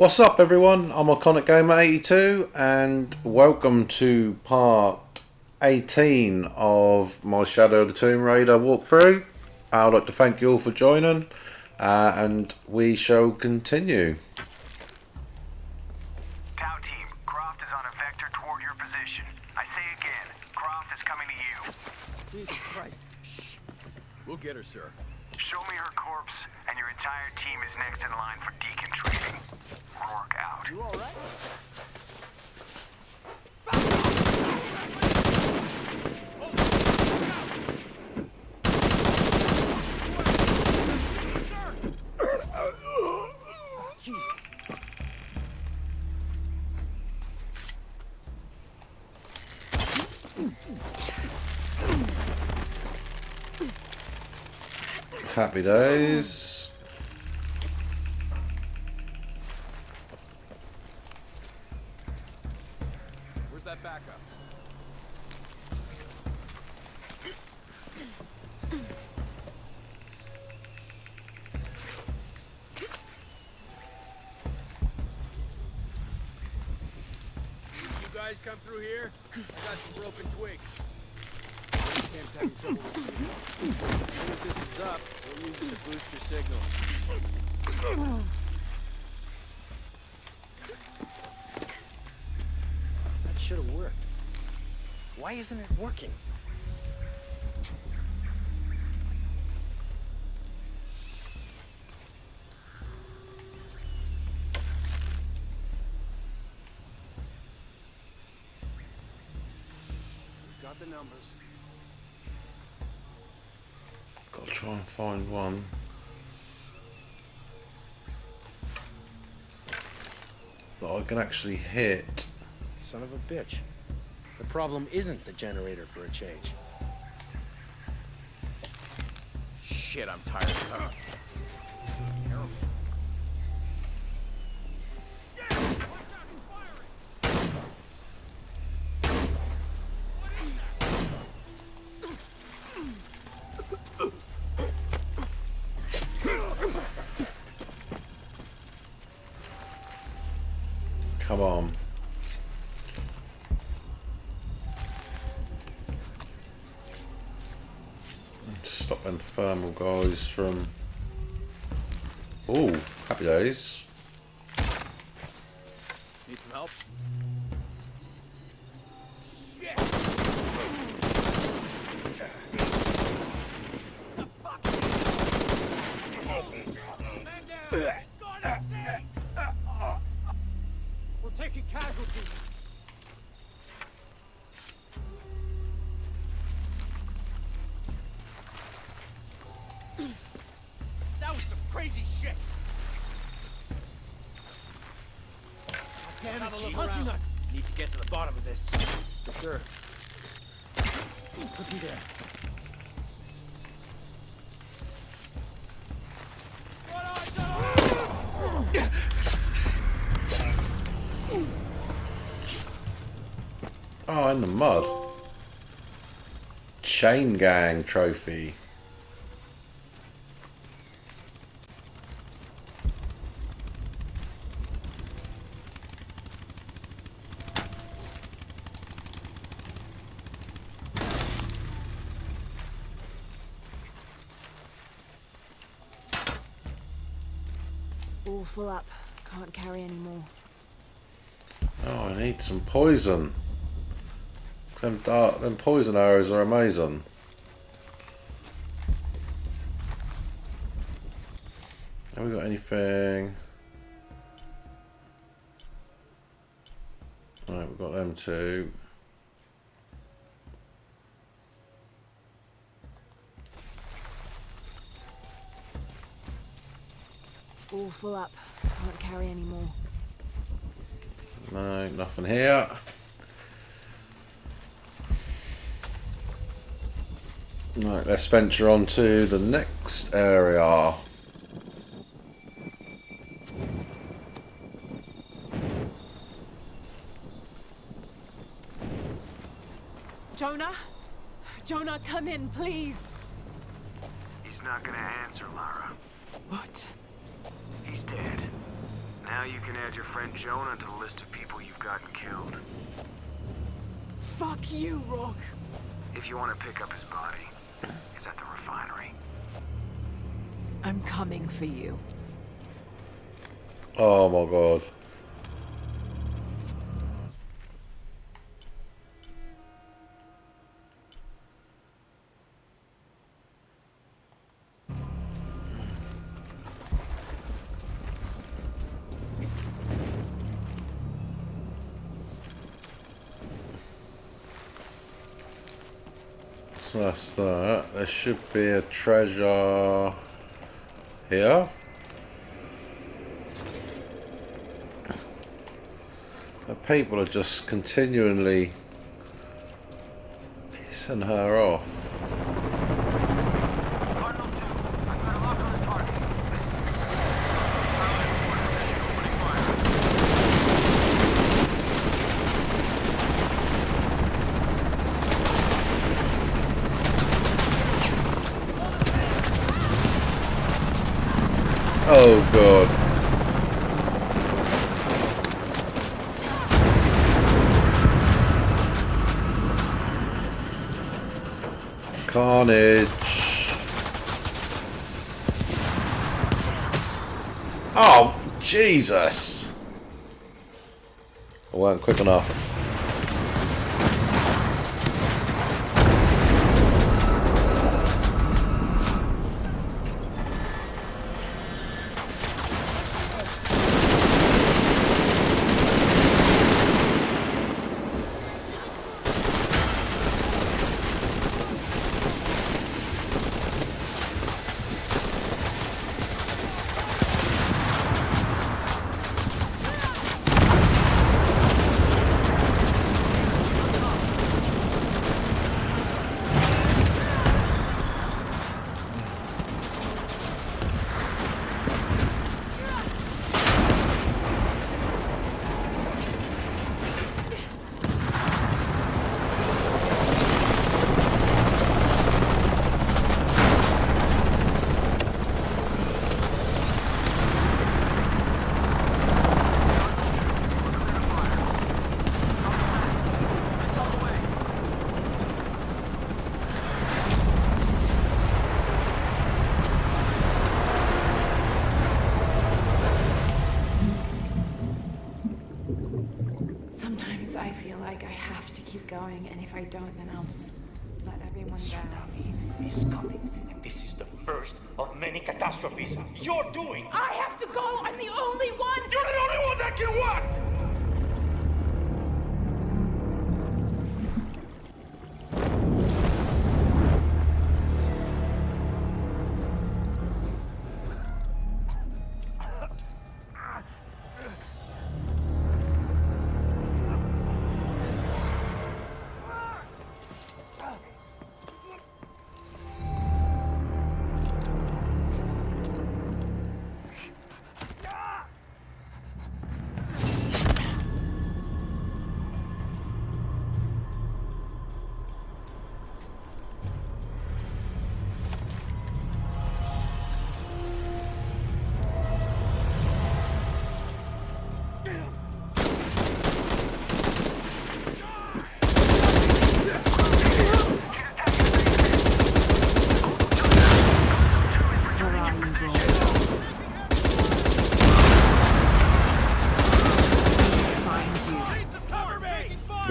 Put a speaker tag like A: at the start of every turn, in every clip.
A: What's up, everyone? I'm Iconic Gamer 82, and welcome to part 18 of my Shadow of the Tomb Raider walkthrough. I'd like to thank you all for joining, uh, and we shall continue.
B: Tau team, Croft is on a vector toward your position. I say again, Croft is coming to you.
C: Jesus Christ. Shh. We'll get her, sir.
B: Show me her corpse, and your entire team is next in line for deacon training. Rourke out.
C: You all right?
A: Happy days.
C: Where's that backup? You guys come through here? I got some broken twigs. Cam's having trouble with as this is up, we'll use it to boost your signal.
D: That should have worked. Why isn't it working?
C: Numbers.
A: Gotta try and find one. That I can actually hit.
D: Son of a bitch. The problem isn't the generator for a change.
C: Shit, I'm tired of
A: Come. Stop them thermal guys from. Oh, happy days.
C: Need some help?
E: Taking casualties.
C: That was some crazy shit.
E: Damn it, she's hunting us.
C: Need to get to the bottom of this.
D: For Sure.
E: Could be there.
A: Oh, in the mud. Chain Gang trophy.
F: All full up. Can't carry any more.
A: Oh, I need some poison. Them dark, them poison arrows are amazing. Have we got anything? Right, we've got them two.
F: All full up. Can't carry any more.
A: No, nothing here. Right, let's venture on to the next area.
F: Jonah? Jonah, come in, please.
B: He's not gonna answer, Lara.
F: What?
B: He's dead. Now you can add your friend Jonah to the list of people you've gotten killed.
F: Fuck you, Rourke.
B: If you want to pick up his body,
F: I'm coming for you.
A: Oh my god. So that's that. There should be a treasure here. The people are just continually pissing her off.
B: Cardinal 2, I've got a lock on the target.
A: Oh god. Carnage. Oh, Jesus. I weren't quick enough.
F: Going, and if I don't, then I'll just let everyone down.
G: Tsunami is coming, and this is the first of many catastrophes you're doing.
F: I have to go! I'm the only one!
G: You're the only one that can what?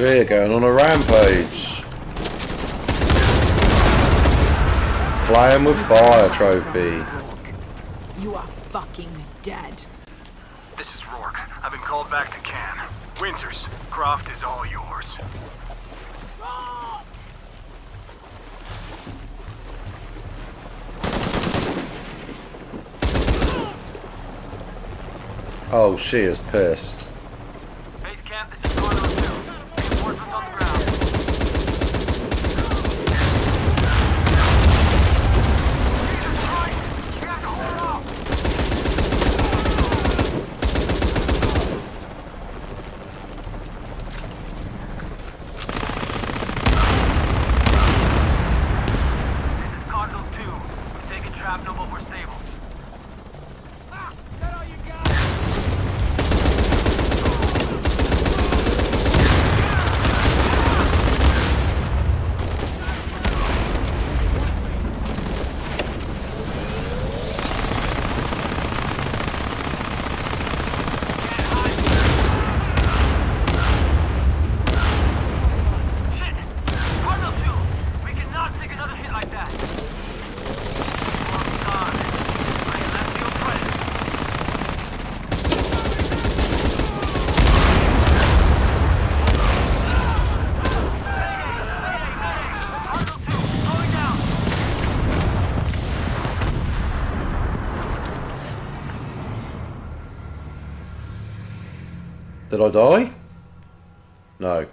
A: We're going on a rampage. Playing with fire trophy.
F: You are fucking dead.
B: This is Rourke. I've been called back to Can. Winters, Croft is all yours.
A: Oh, she is pissed.
B: Base camp, this is Cardinal 2. Reinforcements on the ground. Jesus Christ! You have to hold up! This is Cardinal 2. We've taken shrapnel, but we're stable.
C: That all you got?
A: Did I die? No.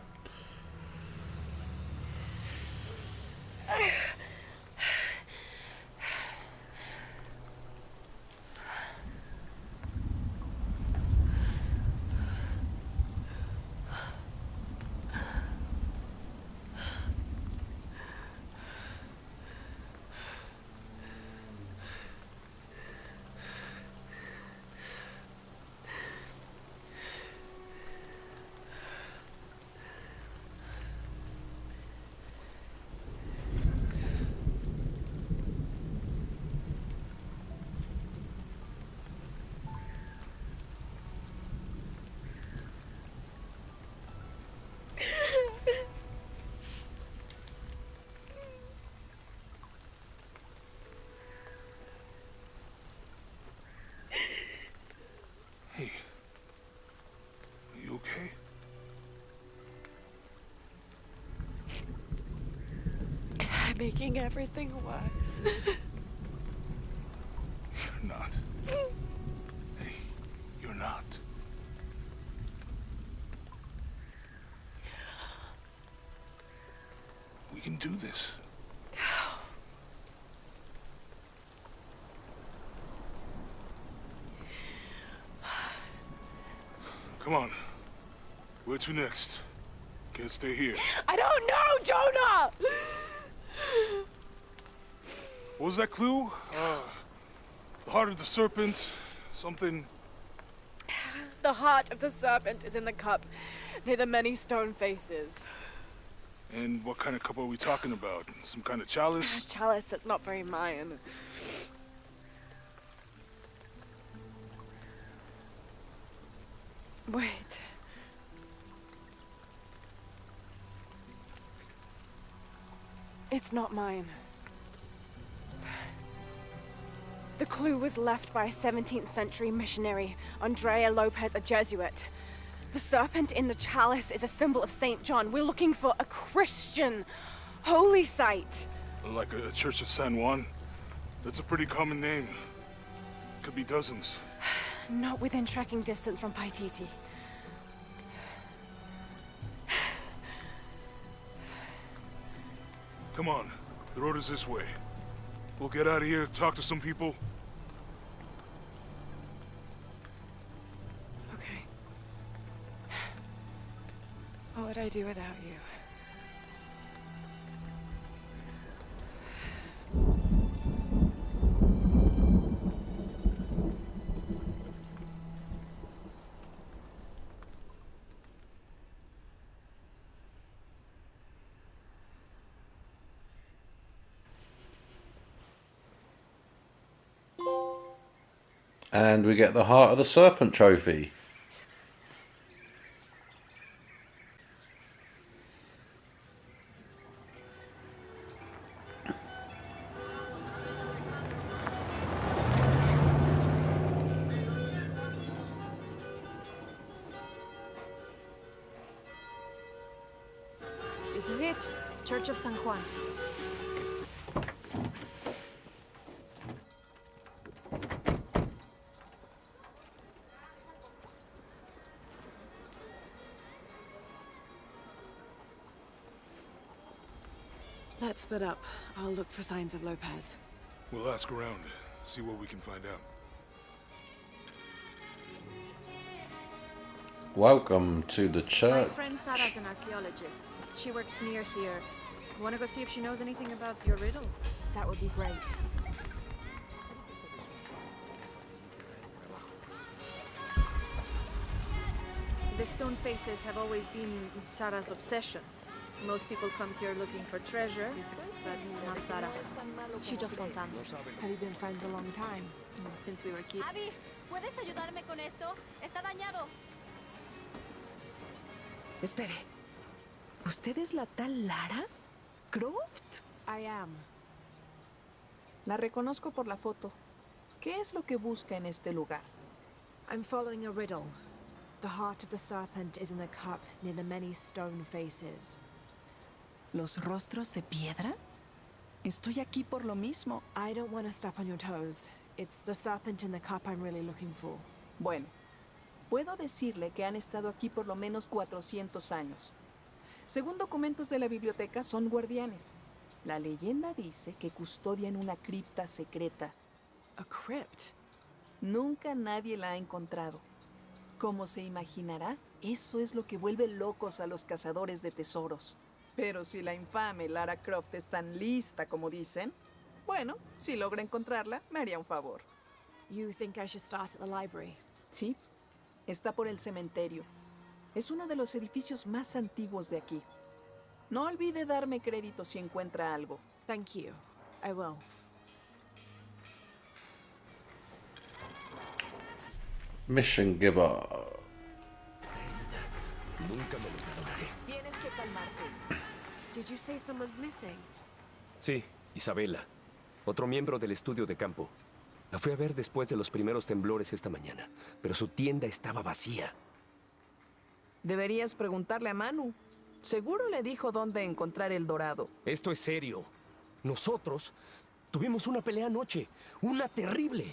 H: Hey. You okay?
F: I'm making everything worse.
H: You're not. Hey, you're not. We can do this. Come on. Where to next? Can't stay here.
F: I don't know, Jonah!
H: What was that clue? Uh, the heart of the serpent. Something.
F: The heart of the serpent is in the cup, near the many stone faces.
H: And what kind of cup are we talking about? Some kind of chalice?
F: A Chalice that's not very Mayan. Wait. It's not mine. The clue was left by a 17th century missionary, Andrea Lopez, a Jesuit. The serpent in the chalice is a symbol of St. John. We're looking for a Christian holy site.
H: Like a, a Church of San Juan? That's a pretty common name. Could be dozens.
F: Not within tracking distance from Paititi.
H: Come on. The road is this way. We'll get out of here, talk to some people.
F: Okay. What would I do without you?
A: And we get the Heart of the Serpent trophy.
F: Let's split up. I'll look for signs of Lopez.
H: We'll ask around, see what we can find out.
A: Welcome to the church.
I: My
A: church.
I: friend Sarah's an archaeologist. She works near here. Wanna go see if she knows anything about your riddle?
F: That would be great.
I: The stone faces have always been Sarah's obsession. Most people come here looking for treasure, but not She just wants answers.
F: Have you been friends a long time?
I: Since we were kids.
J: Abby, ¿puedes ayudarme con esto? Está dañado.
K: Espere. ¿Usted es la tal Lara? ¿Croft?
F: I am.
K: La reconozco por la foto. ¿Qué es lo que busca en este lugar?
F: I'm following a riddle. The heart of the serpent is in the cup near the many stone faces.
K: ¿Los rostros de piedra? Estoy aquí por lo mismo.
F: I don't want to step on your toes. It's the serpent in the cup I'm really looking for.
K: Bueno, Puedo decirle que han estado aquí por lo menos 400 años. Según documentos de la biblioteca, son guardianes. La leyenda dice que custodian una cripta secreta.
F: A crypt?
K: Nunca nadie la ha encontrado. Como se imaginará, eso es lo que vuelve locos a los cazadores de tesoros. Pero si la infame Lara Croft es tan lista como dicen, bueno, si logra encontrarla, me haría un favor.
F: You think I should start at the library?
K: Sí, está por el cementerio. Es uno de los edificios más antiguos de aquí. No olvide darme crédito si encuentra algo.
F: Thank you. I will.
A: Mission giver.
L: Nunca me lo
F: Did you say someone's missing?
L: Sí, Isabela. Otro miembro del estudio de campo. La fui a ver después de los primeros temblores esta mañana, pero su tienda estaba vacía.
K: Deberías preguntarle a Manu. Seguro le dijo dónde encontrar el dorado.
L: Esto es serio. Nosotros tuvimos una pelea anoche. Una terrible.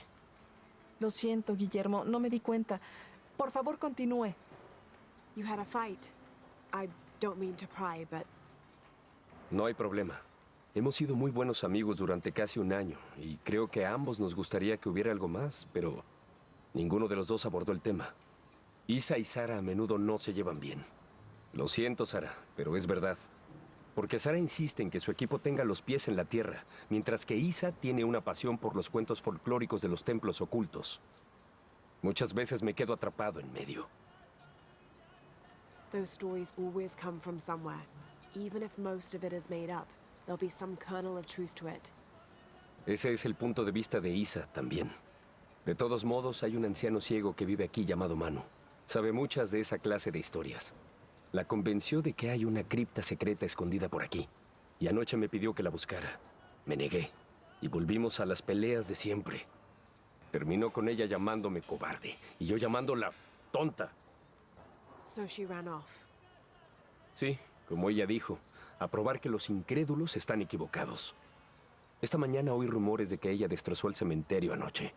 K: Lo siento, Guillermo, no me di cuenta. Por favor, continúe.
F: You had a fight. I don't mean to pry, but
L: No hay problema. Hemos sido muy buenos amigos durante casi un año y creo que a ambos nos gustaría que hubiera algo más, pero ninguno de los dos abordó el tema. Isa y Sara a menudo no se llevan bien. Lo siento, Sara, pero es verdad. Porque Sara insiste en que su equipo tenga los pies en la tierra, mientras que Isa tiene una pasión por los cuentos folclóricos de los templos ocultos. Muchas veces me quedo atrapado en medio.
F: those stories always come from somewhere. Even if most of it is made up, there'll be some kernel of truth to it.
L: Ese es el punto de vista de Isa también. De todos modos, hay un anciano ciego que vive aquí llamado Manu. Sabe muchas de esa clase de historias. La convenció de que hay una cripta secreta escondida por aquí. Y anoche me pidió que la buscara. Me negué. Y volvimos a las peleas de siempre. Terminó con ella llamándome cobarde. Y yo llamándola tonta.
F: So she ran off.
L: Sí, como ella dijo, a probar que los incrédulos están equivocados. Esta mañana oí rumores de que ella destrozó el cementerio anoche.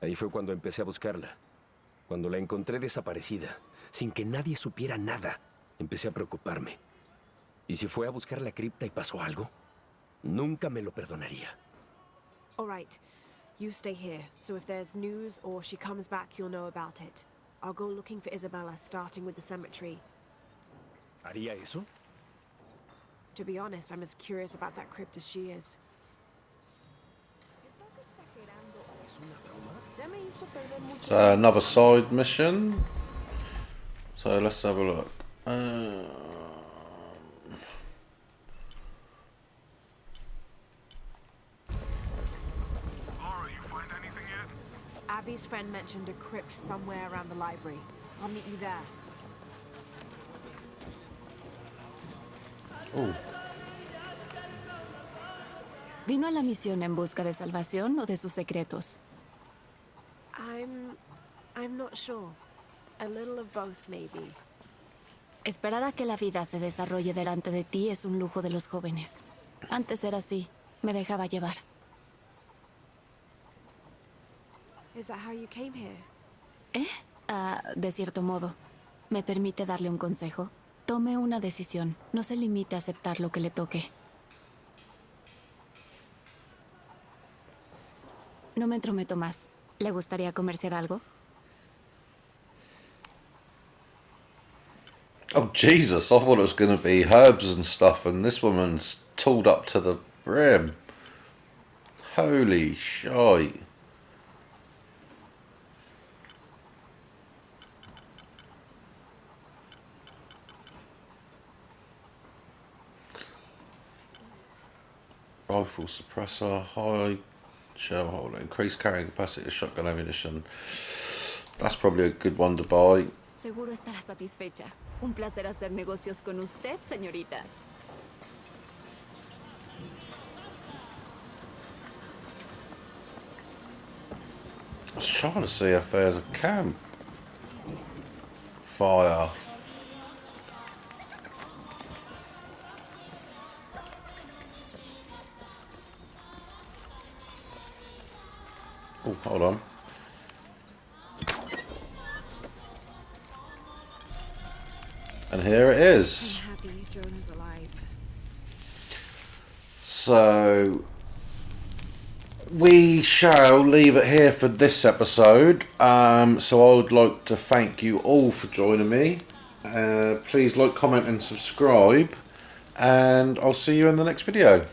L: Ahí fue cuando empecé a buscarla. Cuando la encontré desaparecida, sin que nadie supiera nada, empecé a preocuparme. ¿Y si fue a buscar la cripta y pasó algo? Nunca me lo perdonaría.
F: All right. You stay here, so if there's news or she comes back, you'll know about it. I'll go looking for Isabella, starting with the cemetery.
L: ¿Haría eso?
F: To be honest, I'm as curious about that crypt as she is.
K: Estás exagerando. ¿Es una broma? Ya me hizo perder mucho.
A: So another side mission. So let's have a look. Um,
H: Lara, you find anything yet?
F: Abby's friend mentioned a crypt somewhere around the library. I'll meet you there.
A: Oh,
M: ¿Vino a la misión en busca de salvación o de sus secretos?
F: I'm. I'm not sure. A little of both, maybe.
M: Esperar a que la vida se desarrolle delante de ti es un lujo de los jóvenes. Antes era así. Me dejaba llevar.
F: Is that how you came here?
M: ¿Eh? Ah, de cierto modo. ¿Me permite darle un consejo? Tome una decisión. No se limite a aceptar lo que le toque. No me entrometo más. ¿Le gustaría comerciar algo?
A: oh Jesus! I thought it was going to be herbs and stuff, and this woman's tooled up to the brim. Holy shite! Rifle suppressor, high shell holder, increased carrying capacity of shotgun ammunition. That's probably a good one to buy.
M: Seguro estará satisfecha. Un placer hacer negocios con usted, señorita.
A: I was trying to see if there's a camp fire. Oh, hold on. And here it is. So we shall leave it here for this episode. Um, so I would like to thank you all for joining me. Uh, please like, comment and subscribe. And I'll see you in the next video.